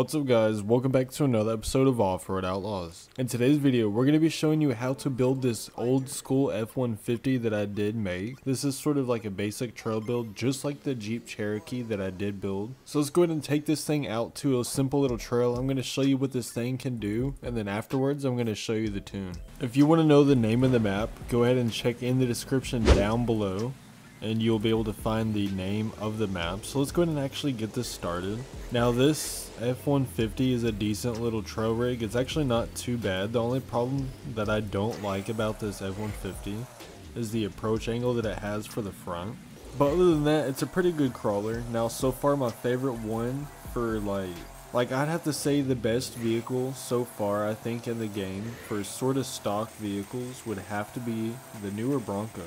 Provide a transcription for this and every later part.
What's up guys, welcome back to another episode of Off-Road Outlaws. In today's video, we're going to be showing you how to build this old school F-150 that I did make. This is sort of like a basic trail build, just like the Jeep Cherokee that I did build. So let's go ahead and take this thing out to a simple little trail. I'm going to show you what this thing can do, and then afterwards I'm going to show you the tune. If you want to know the name of the map, go ahead and check in the description down below and you'll be able to find the name of the map. So let's go ahead and actually get this started. Now this F-150 is a decent little trail rig. It's actually not too bad. The only problem that I don't like about this F-150 is the approach angle that it has for the front. But other than that, it's a pretty good crawler. Now so far my favorite one for like like I'd have to say the best vehicle so far I think in the game for sort of stock vehicles would have to be the newer Bronco.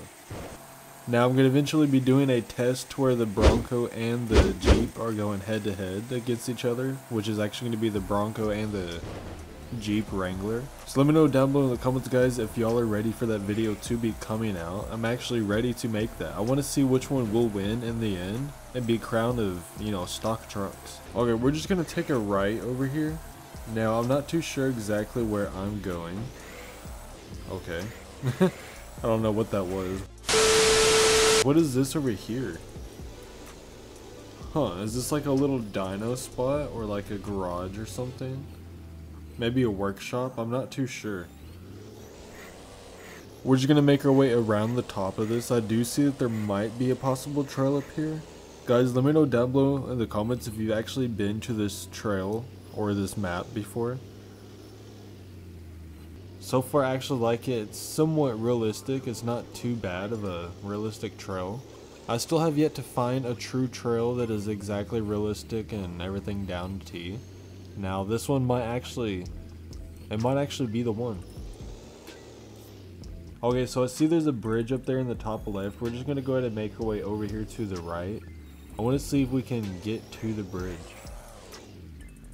Now I'm going to eventually be doing a test where the Bronco and the Jeep are going head to head against each other, which is actually going to be the Bronco and the Jeep Wrangler. So let me know down below in the comments guys if y'all are ready for that video to be coming out. I'm actually ready to make that. I want to see which one will win in the end and be crowned of, you know, stock trucks. Okay, we're just going to take a right over here. Now I'm not too sure exactly where I'm going. Okay. I don't know what that was. What is this over here? Huh, is this like a little dyno spot or like a garage or something? Maybe a workshop? I'm not too sure. We're just gonna make our way around the top of this. I do see that there might be a possible trail up here. Guys, let me know down below in the comments if you've actually been to this trail or this map before. So far I actually like it. It's somewhat realistic. It's not too bad of a realistic trail. I still have yet to find a true trail that is exactly realistic and everything down to T. Now this one might actually, it might actually be the one. Okay, so I see there's a bridge up there in the top left. We're just going to go ahead and make our way over here to the right. I want to see if we can get to the bridge.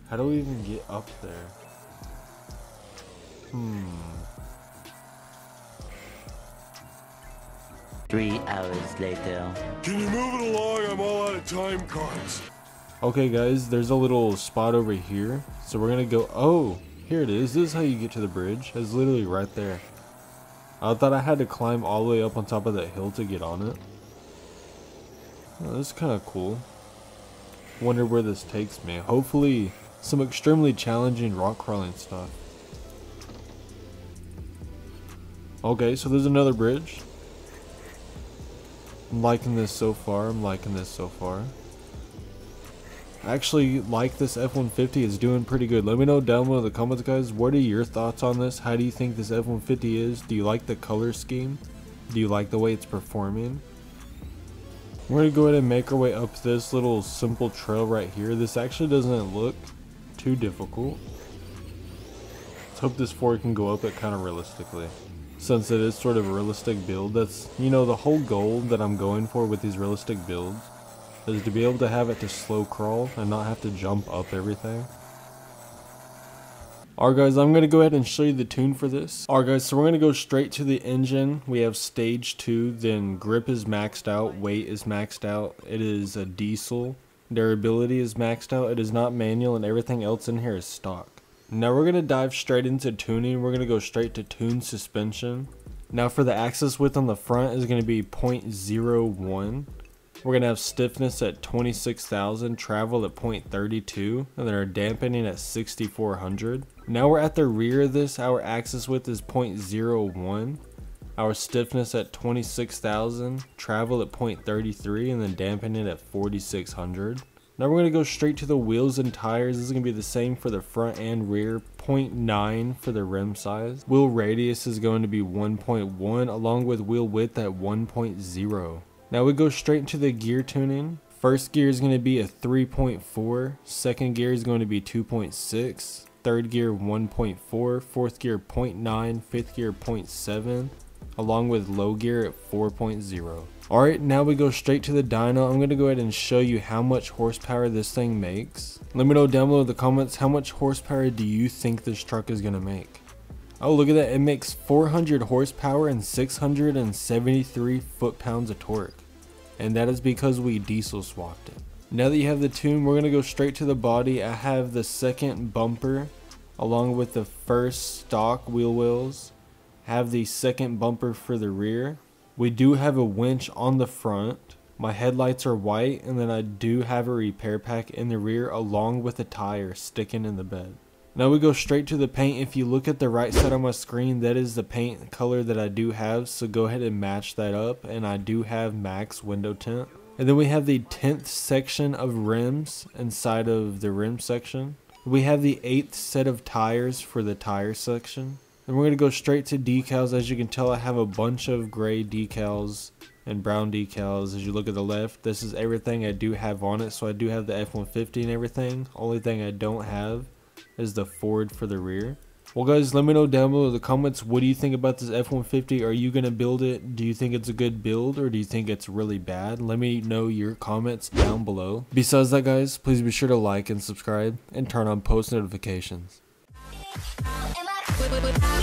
How do we even get up there? Hmm. Three hours later. Can you move it along? I'm all out of time cards. Okay guys, there's a little spot over here. So we're gonna go, oh, here it is. This is how you get to the bridge. It's literally right there. I thought I had to climb all the way up on top of that hill to get on it. Oh, that's kind of cool. Wonder where this takes me. Hopefully some extremely challenging rock crawling stuff. Okay, so there's another bridge. I'm liking this so far. I'm liking this so far. I actually like this F-150. It's doing pretty good. Let me know down below in the comments, guys. What are your thoughts on this? How do you think this F-150 is? Do you like the color scheme? Do you like the way it's performing? We're going to go ahead and make our way up this little simple trail right here. This actually doesn't look too difficult. Let's hope this Ford can go up it kind of realistically since it is sort of a realistic build. That's, you know, the whole goal that I'm going for with these realistic builds is to be able to have it to slow crawl and not have to jump up everything. Alright guys, I'm going to go ahead and show you the tune for this. Alright guys, so we're going to go straight to the engine. We have stage 2, then grip is maxed out, weight is maxed out. It is a diesel. Durability is maxed out. It is not manual and everything else in here is stock. Now we're going to dive straight into tuning. We're going to go straight to tune suspension. Now for the axis width on the front is going to be 0.01. We're going to have stiffness at 26,000, travel at 0.32, and then our dampening at 6400. Now we're at the rear of this, our axis width is 0.01. Our stiffness at 26,000, travel at 0.33, and then dampening at 4600. Now we're going to go straight to the wheels and tires. This is going to be the same for the front and rear. 0.9 for the rim size. Wheel radius is going to be 1.1 along with wheel width at 1.0. Now we go straight into the gear tuning. First gear is going to be a 3.4. Second gear is going to be 2.6. Third gear 1.4. Fourth gear 0.9. Fifth gear 0.7 along with low gear at 4.0. Alright, now we go straight to the dyno. I'm going to go ahead and show you how much horsepower this thing makes. Let me know down below in the comments how much horsepower do you think this truck is going to make. Oh, look at that. It makes 400 horsepower and 673 foot-pounds of torque. And that is because we diesel swapped it. Now that you have the tune, we're going to go straight to the body. I have the second bumper along with the first stock wheel wells. Have the second bumper for the rear. We do have a winch on the front. My headlights are white and then I do have a repair pack in the rear along with a tire sticking in the bed. Now we go straight to the paint. If you look at the right side of my screen, that is the paint color that I do have. So go ahead and match that up. And I do have max window tint. And then we have the 10th section of rims inside of the rim section. We have the 8th set of tires for the tire section. And we're going to go straight to decals. As you can tell, I have a bunch of gray decals and brown decals. As you look at the left, this is everything I do have on it. So I do have the F-150 and everything. Only thing I don't have is the Ford for the rear. Well guys, let me know down below in the comments, what do you think about this F-150? Are you going to build it? Do you think it's a good build or do you think it's really bad? Let me know your comments down below. Besides that guys, please be sure to like and subscribe and turn on post notifications. I